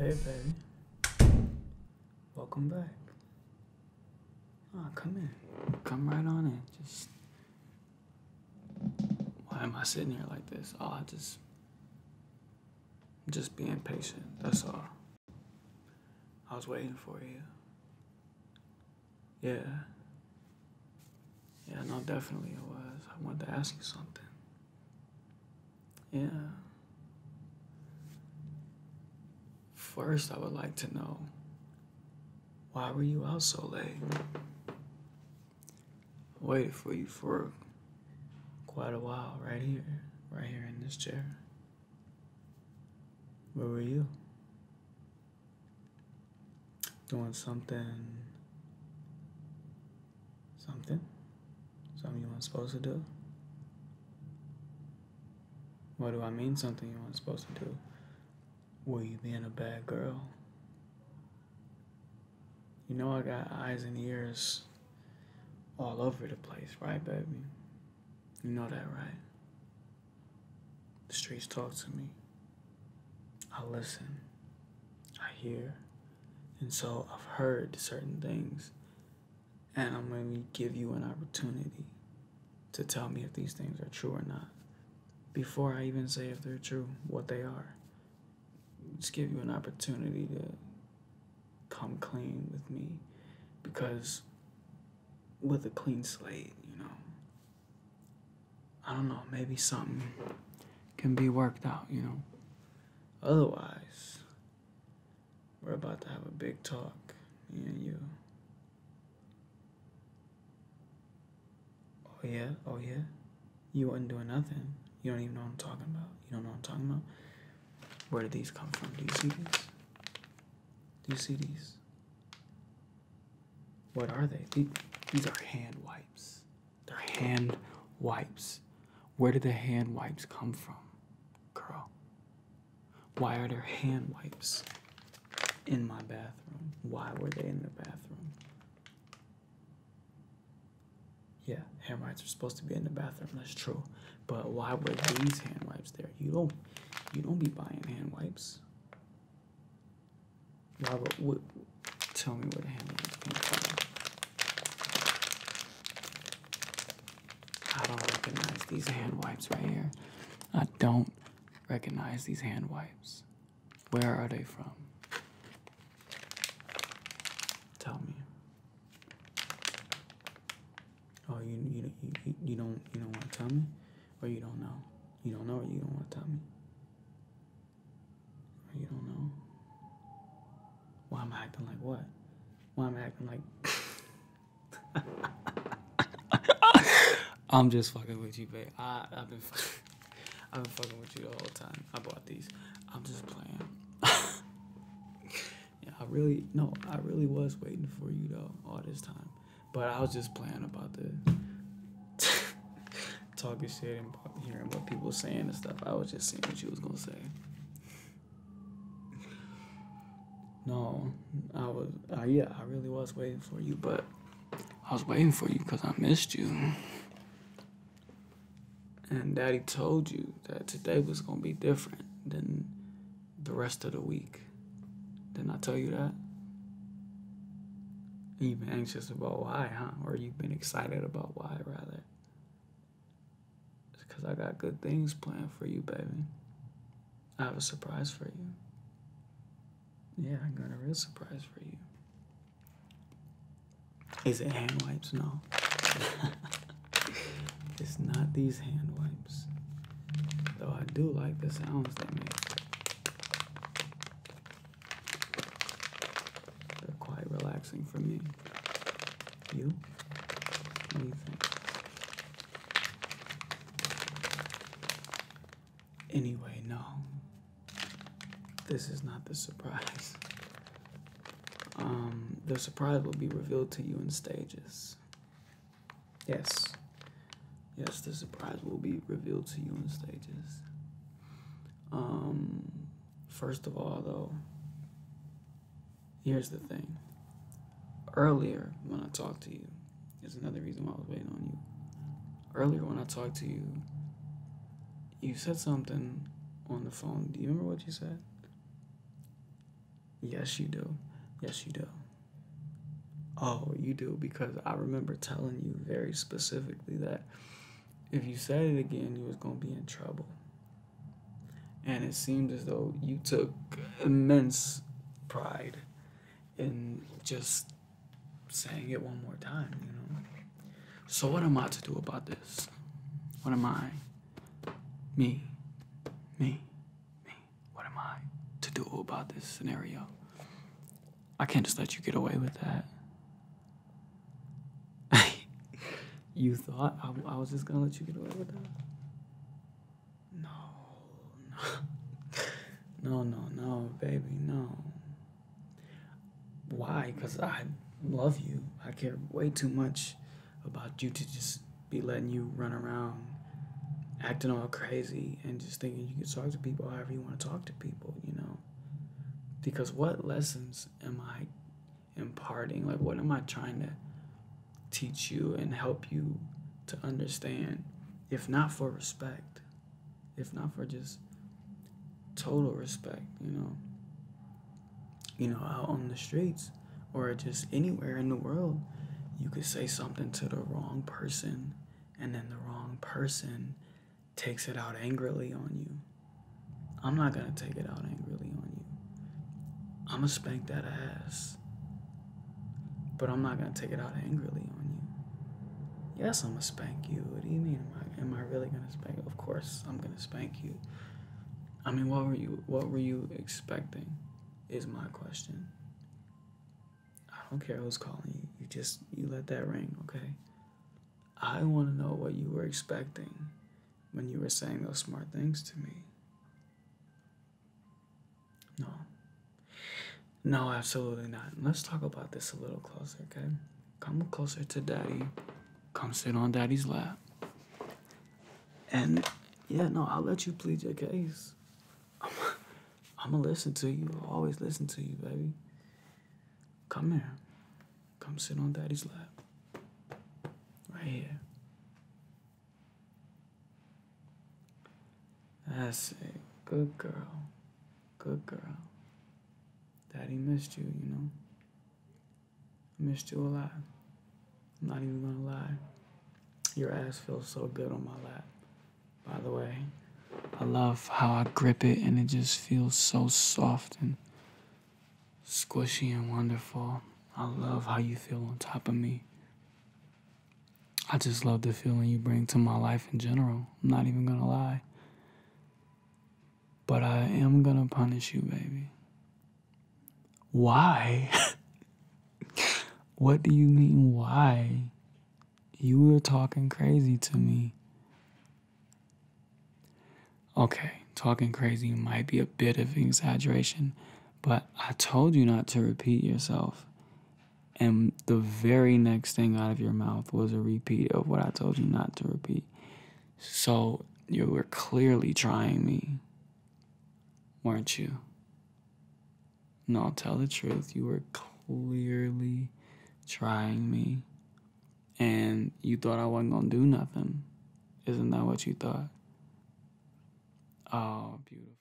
Hey, baby. Welcome back. Oh, come in. Come right on in. Just. Why am I sitting here like this? Oh, I just. Just being patient. That's all. I was waiting for you. Yeah. Yeah, no, definitely it was. I wanted to ask you something. Yeah. First, I would like to know why were you out so late? I waited for you for quite a while, right here, right here in this chair. Where were you? Doing something. Something? Something you weren't supposed to do? What do I mean, something you weren't supposed to do? Were you being a bad girl? You know I got eyes and ears all over the place, right, baby? You know that, right? The streets talk to me. I listen. I hear. And so I've heard certain things. And I'm going to give you an opportunity to tell me if these things are true or not. Before I even say if they're true, what they are. Just give you an opportunity to come clean with me. Because with a clean slate, you know, I don't know, maybe something can be worked out, you know. Otherwise, we're about to have a big talk, me and you. Oh yeah, oh yeah. You wasn't doing nothing. You don't even know what I'm talking about. You don't know what I'm talking about. Where did these come from? Do you see these? Do you see these? What are they? These are hand wipes. They're hand wipes. Where did the hand wipes come from, girl? Why are there hand wipes in my bathroom? Why were they in the bathroom? Yeah, hand wipes are supposed to be in the bathroom. That's true. But why were these hand wipes there? You don't, you don't be buying hand wipes. Why would, tell me where the hand wipes came from? I don't recognize these hand wipes right here. I don't recognize these hand wipes. Where are they from? Tell me. Oh, you you you, you don't you don't want to tell me, or you don't know? You don't know, or you don't want to tell me? Or you don't know? Why am I acting like what? Why am I acting like? I'm just fucking with you, babe. I I've been I've been fucking with you the whole time. I bought these. I'm just playing. yeah, I really no, I really was waiting for you though all this time. But I was just playing about the talking shit and hearing what people saying and stuff. I was just seeing what you was gonna say. No, I was. Uh, yeah, I really was waiting for you, but I was waiting for you because I missed you. And Daddy told you that today was gonna be different than the rest of the week. Didn't I tell you that? You've been anxious about why, huh? Or you've been excited about why, rather. It's because I got good things planned for you, baby. I have a surprise for you. Yeah, I got a real surprise for you. Is it hand wipes? No. it's not these hand wipes. Though I do like the sounds they make. They're quite relaxing for me. You? What do you think? Anyway, no. This is not the surprise. Um, the surprise will be revealed to you in stages. Yes. Yes, the surprise will be revealed to you in stages. Um, first of all, though, here's the thing. Earlier, when I talked to you, is another reason why I was waiting on you. Earlier, when I talked to you, you said something on the phone. Do you remember what you said? Yes, you do. Yes, you do. Oh, you do because I remember telling you very specifically that if you said it again, you was gonna be in trouble. And it seemed as though you took immense pride in just saying it one more time, you know. So what am I to do about this? What am I? Me. Me. Me. What am I to do about this scenario? I can't just let you get away with that. you thought I, I was just gonna let you get away with that? No, no, no, no, no, baby, no. Why? Because I love you. I care way too much about you to just be letting you run around acting all crazy and just thinking you can talk to people however you want to talk to people, you know? Because what lessons am I imparting? Like, what am I trying to teach you and help you to understand, if not for respect, if not for just total respect, you know? You know, out on the streets or just anywhere in the world, you could say something to the wrong person and then the wrong person takes it out angrily on you. I'm not gonna take it out angrily on you. I'm gonna spank that ass. But I'm not gonna take it out angrily on you. Yes, I'm gonna spank you. What do you mean? Am I, am I really gonna spank you? Of course, I'm gonna spank you. I mean, what were you? What were you expecting? Is my question. I don't care who's calling you. You just you let that ring, okay? I want to know what you were expecting when you were saying those smart things to me. No. No, absolutely not. Let's talk about this a little closer, okay? Come closer to daddy. Come sit on daddy's lap. And yeah, no, I'll let you plead your case. I'm, I'm gonna listen to you. I'll always listen to you, baby. Come here. Come sit on daddy's lap. Right here. That's it. Good girl. Good girl. Daddy missed you, you know. I Missed you a lot. I'm not even gonna lie. Your ass feels so good on my lap. By the way, I love how I grip it and it just feels so soft and squishy and wonderful. I love how you feel on top of me. I just love the feeling you bring to my life in general. I'm not even gonna lie. But I am gonna punish you, baby. Why? what do you mean, why? You were talking crazy to me. Okay, talking crazy might be a bit of exaggeration, but I told you not to repeat yourself. And the very next thing out of your mouth was a repeat of what I told you not to repeat. So you were clearly trying me weren't you? No, tell the truth. You were clearly trying me. And you thought I wasn't going to do nothing. Isn't that what you thought? Oh, beautiful.